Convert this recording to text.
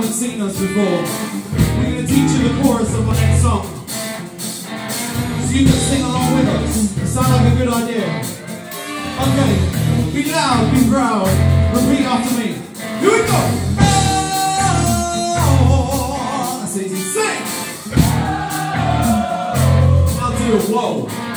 haven't seen us before, we're going to teach you the chorus of our next song. So you can sing along with us. Sound like a good idea? Okay, be loud, be proud, repeat after me. Here we go! That's easy. Sing! Now do a whoa.